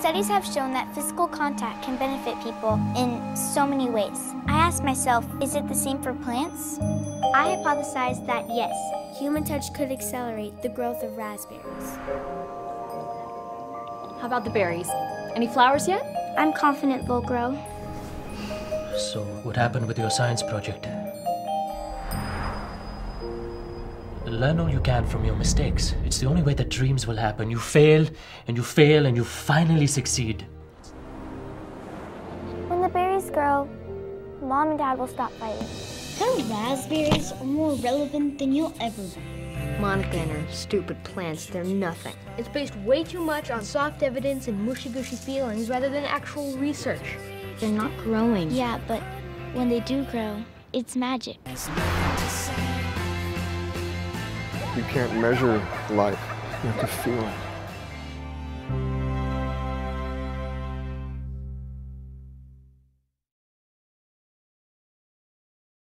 Studies have shown that physical contact can benefit people in so many ways. I asked myself, is it the same for plants? I hypothesized that yes, human touch could accelerate the growth of raspberries. How about the berries? Any flowers yet? I'm confident they'll grow. So, what happened with your science project? Learn all you can from your mistakes. It's the only way that dreams will happen. You fail, and you fail, and you finally succeed. When the berries grow, Mom and Dad will stop fighting. Her raspberries are more relevant than you'll ever be. Monica and her stupid plants, they're nothing. It's based way too much on soft evidence and mushy-gushy feelings rather than actual research. They're not growing. Yeah, but when they do grow, it's magic. You can't measure life. You have to feel it.